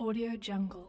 Audio Jungle.